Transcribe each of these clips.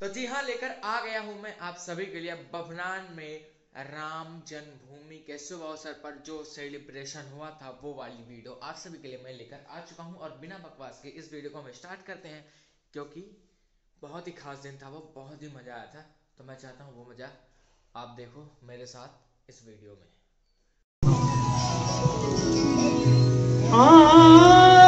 तो जी हाँ लेकर आ गया हूँ मैं आप सभी के लिए बभनान में राम जन्मभूमि के शुभ अवसर पर जो सेलिब्रेशन हुआ था, वो वाली वीडियो आप सभी के लिए मैं लेकर आ चुका हूँ। और बिना बकवास के इस वीडियो को हम स्टार्ट करते हैं, क्योंकि बहुत ही खास दिन था, वो बहुत ही मज़ा आया था। तो मैं चाहता हूँ वो मज़ा आप देखो मेरे साथ इस वीडियो में। लाइट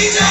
की